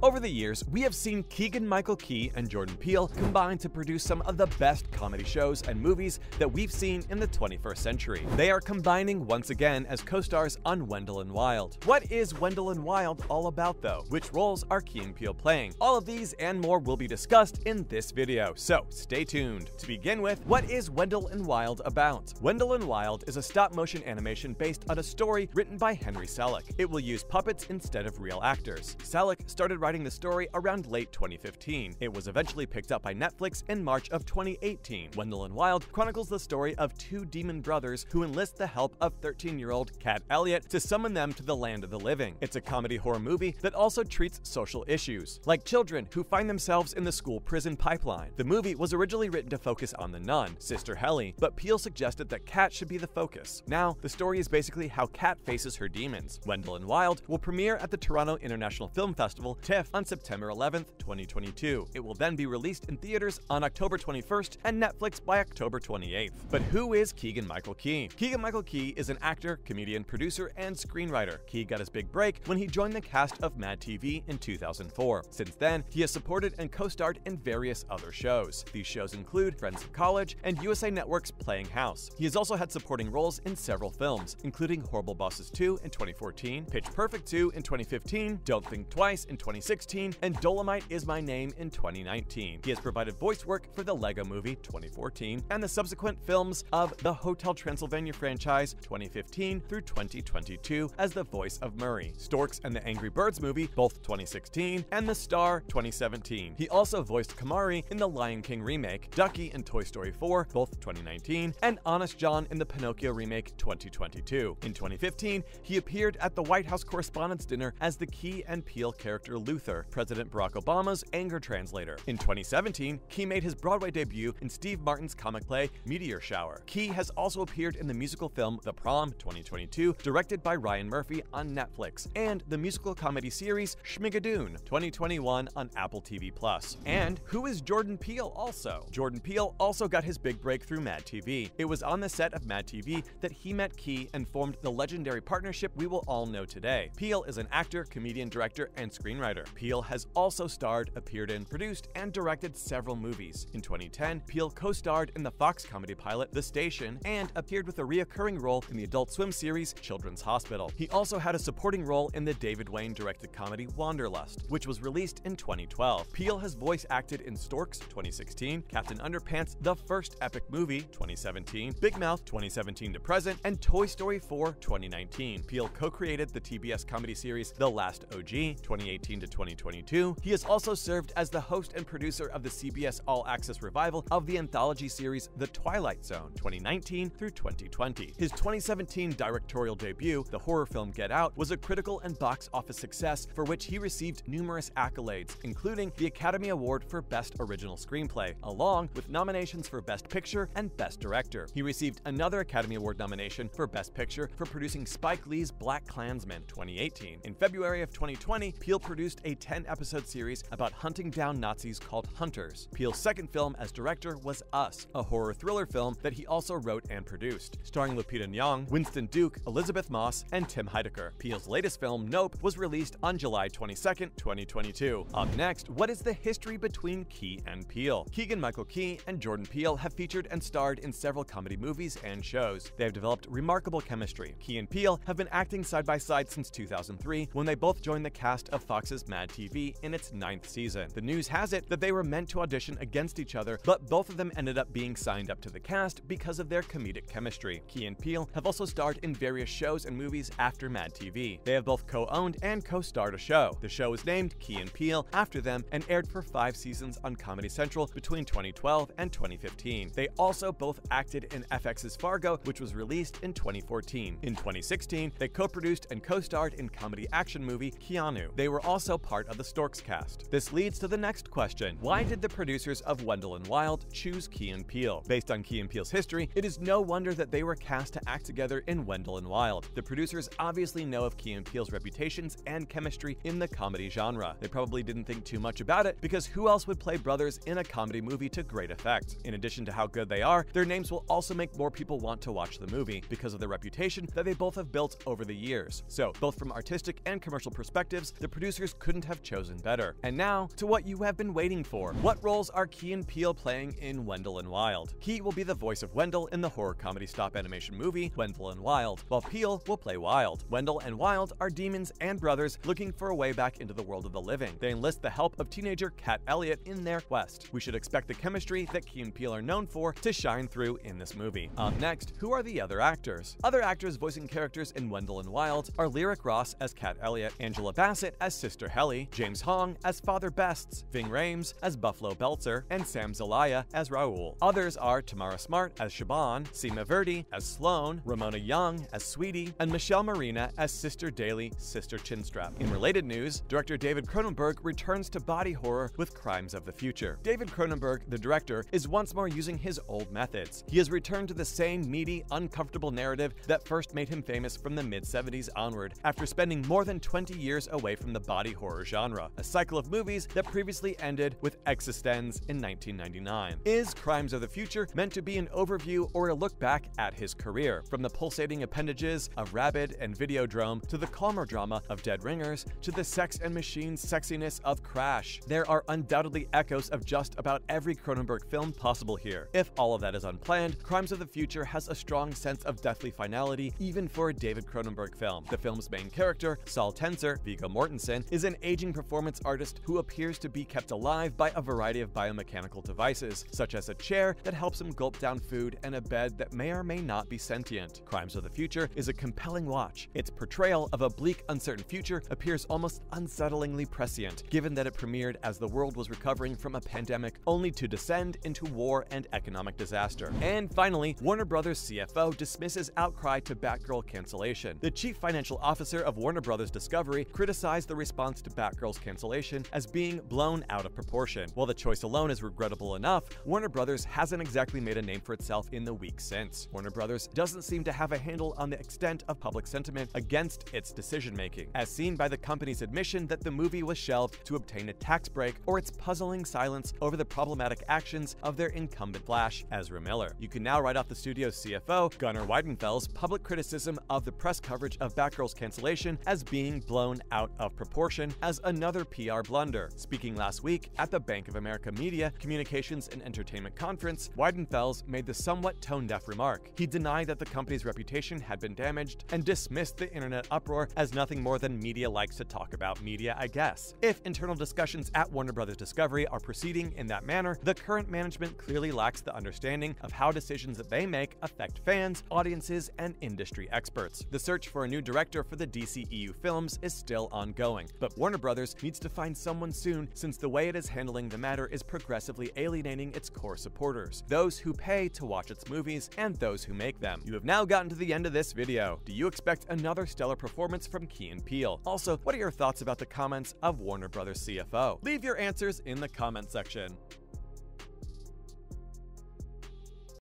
Over the years, we have seen Keegan-Michael Key and Jordan Peele combine to produce some of the best comedy shows and movies that we've seen in the 21st century. They are combining once again as co-stars on Wendell and Wild. What is Wendell and Wild all about though? Which roles are Key and Peele playing? All of these and more will be discussed in this video, so stay tuned. To begin with, what is Wendell and Wild about? Wendell and Wild is a stop-motion animation based on a story written by Henry Selick. It will use puppets instead of real actors. Selick started writing the story around late 2015. It was eventually picked up by Netflix in March of 2018. Wendell and Wild chronicles the story of two demon brothers who enlist the help of 13-year-old Kat Elliott to summon them to the land of the living. It's a comedy horror movie that also treats social issues, like children who find themselves in the school prison pipeline. The movie was originally written to focus on the nun, Sister Helly, but Peele suggested that Kat should be the focus. Now, the story is basically how Kat faces her demons. Wendell and Wild will premiere at the Toronto International Film Festival, TIFF, on September 11th, 2022. It will then be released in theaters on October 21st and Netflix by October 28th. But who is Keegan-Michael Key? Keegan-Michael Key is an actor, comedian, producer, and screenwriter. Key got his big break when he joined the cast of Mad TV in 2004. Since then, he has supported and co-starred in various other shows. These shows include Friends of College and USA Network's Playing House. He has also had supporting roles in several films, including Horrible Bosses 2 in 2014, Pitch Perfect 2 in 2015, Don't Think Twice in 2016, and Dolomite is My Name in 2019. He has provided voice work for the Lego Movie 2014 and the subsequent films of the Hotel Transylvania franchise 2015 through 2022 as the voice of Murray, Storks and the Angry Birds movie both 2016, and The Star 2017. He also voiced Kamari in the Lion King remake, Ducky in Toy Story 4 both 2019, and Honest John in the Pinocchio remake 2022. In 2015, he appeared at the White House Correspondents' Dinner as the Key and Peele character Luther, President Barack Obama's anger translator. In 2017, Key made his Broadway debut in Steve Martin's comic play Meteor Shower. Key has also appeared in the musical film The Prom 2022, directed by Ryan Murphy on Netflix, and the musical comedy series Schmigadoon 2021 on Apple TV+. And who is Jordan Peele also? Jordan Peele also got his big break through Mad TV. It was on the set of Mad TV that he met Key and formed the legendary partnership we will all know today. Peele is an actor, comedian, director, and screenwriter. Peele has also starred, appeared in, produced, and directed several movies. In 2010, Peele co-starred in the Fox comedy pilot The Station and appeared with a reoccurring role in the Adult Swim series Children's Hospital. He also had a supporting role in the David Wain directed comedy Wanderlust, which was released in 2012. Peele has voice acted in Storks 2016, Captain Underpants The First Epic Movie 2017, Big Mouth 2017 to present, and Toy Story 4 2019. Peele co-created the TBS comedy series The Last OG 2018 to 2022. He has also served as the host and producer of the CBS All Access revival of the anthology series The Twilight Zone 2019 through 2020. His 2017 directorial debut, the horror film Get Out, was a critical and box office success for which he received numerous accolades, including the Academy Award for Best Original Screenplay, along with nominations for Best Picture and Best Director. He received another Academy Award nomination for Best Picture for producing Spike Lee's BlacKkKlansman 2018. In February of 2020, Peele produced a 10-episode series about hunting down Nazis called Hunters. Peele's second film as director was Us, a horror thriller film that he also wrote and produced, starring Lupita Nyong, Winston Duke, Elisabeth Moss, and Tim Heidecker. Peele's latest film, Nope, was released on July 22, 2022. Up next, what is the history between Key and Peel? Keegan-Michael Key and Jordan Peele have featured and starred in several comedy movies and shows. They have developed remarkable chemistry. Key and Peele have been acting side by side since 2003 when they both joined the cast of Fox's Mad TV in its ninth season. The news has it that they were meant to audition against each other, but both of them ended up being signed up to the cast because of their comedic chemistry. Key and Peele have also starred in various shows and movies after Mad TV. They have both co-owned and co-starred a show. The show was named Key and Peele after them and aired for five seasons on Comedy Central between 2012 and 2015. They also both acted in FX's Fargo, which was released in 2014. In 2016, they co-produced and co-starred in comedy action movie Keanu. They were also part of the Storks cast. This leads to the next question. Why did the producers of Wendell and Wild choose Key and Peele? Based on Key and Peele's history, it is no wonder that they were cast to act together in Wendell and Wild. The producers obviously know of Key and Peele's reputations and chemistry in the comedy genre. They probably didn't think too much about it because who else would play brothers in a comedy movie to great effect? In addition to how good they are, their names will also make more people want to watch the movie because of the reputation that they both have built over the years. So, both from artistic and commercial perspectives, the producers could couldn't have chosen better. And now, to what you have been waiting for. What roles are Key and Peele playing in Wendell and Wild? Key will be the voice of Wendell in the horror comedy stop animation movie Wendell and Wild, while Peele will play Wild. Wendell and Wild are demons and brothers looking for a way back into the world of the living. They enlist the help of teenager Kat Elliott in their quest. We should expect the chemistry that Key and Peele are known for to shine through in this movie. Up next, who are the other actors? Other actors voicing characters in Wendell and Wild are Lyric Ross as Kat Elliott, Angela Bassett as Sister Helly, James Hong as Father Bests, Ving Rhames as Buffalo Belzer, and Sam Zelaya as Raoul. Others are Tamara Smart as Shaban, Seema Virdi as Sloan, Ramona Young as Sweetie, and Michelle Marina as Sister Daly, Sister Chinstrap. In related news, director David Cronenberg returns to body horror with Crimes of the Future. David Cronenberg, the director, is once more using his old methods. He has returned to the same meaty, uncomfortable narrative that first made him famous from the mid 70s onward, after spending more than 20 years away from the body horror genre, a cycle of movies that previously ended with eXistenZ in 1999. Is Crimes of the Future meant to be an overview or a look back at his career, from the pulsating appendages of Rabid and Videodrome to the calmer drama of Dead Ringers to the sex and machine sexiness of Crash? There are undoubtedly echoes of just about every Cronenberg film possible here. If all of that is unplanned, Crimes of the Future has a strong sense of deathly finality even for a David Cronenberg film. The film's main character, Saul Tenser, Viggo Mortensen, is an aging performance artist who appears to be kept alive by a variety of biomechanical devices, such as a chair that helps him gulp down food and a bed that may or may not be sentient. Crimes of the Future is a compelling watch. Its portrayal of a bleak, uncertain future appears almost unsettlingly prescient, given that it premiered as the world was recovering from a pandemic only to descend into war and economic disaster. And finally, Warner Brothers CFO dismisses outcry to Batgirl cancellation. The chief financial officer of Warner Brothers Discovery criticized the response to Batgirl's cancellation as being blown out of proportion. While the choice alone is regrettable enough, Warner Brothers hasn't exactly made a name for itself in the weeks since. Warner Brothers doesn't seem to have a handle on the extent of public sentiment against its decision making, as seen by the company's admission that the movie was shelved to obtain a tax break or its puzzling silence over the problematic actions of their incumbent Flash, Ezra Miller. You can now write off the studio's CFO, Gunnar Wiedenfels' public criticism of the press coverage of Batgirl's cancellation as being blown out of proportion as another PR blunder. Speaking last week at the Bank of America Media, Communications and Entertainment Conference, Wiedenfels made the somewhat tone-deaf remark. He denied that the company's reputation had been damaged and dismissed the internet uproar as nothing more than media likes to talk about media, I guess. If internal discussions at Warner Brothers Discovery are proceeding in that manner, the current management clearly lacks the understanding of how decisions that they make affect fans, audiences, and industry experts. The search for a new director for the DCEU films is still ongoing, but Warner Brothers needs to find someone soon since the way it is handling the matter is progressively alienating its core supporters, those who pay to watch its movies and those who make them. You have now gotten to the end of this video. Do you expect another stellar performance from Key and Peele? Also, what are your thoughts about the comments of Warner Brothers CFO? Leave your answers in the comment section.